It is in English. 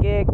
que